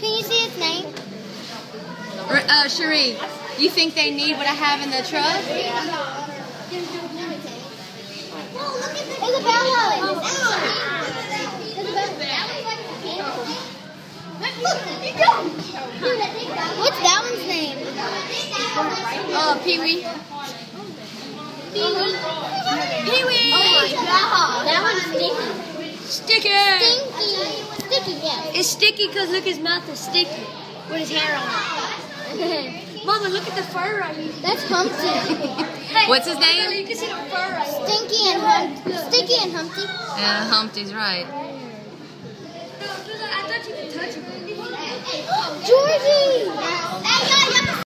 Can you see its name? R- Uh, Cherie, you think they need what I have in the truck? There's a bell house. There's a bell What's that one's name? Uh, Pee Wee. Pee Wee. Oh my god. That one's stinky. Sticky. Stinky. Sticky, yeah. It's sticky because look, his mouth is sticky with his hair on it. Mama, look at the fur right here. That's Humpty. hey, What's his name? You can see the fur right Stinky and Humpty. Stinky and Humpty. Yeah, Humpty's right. Georgie!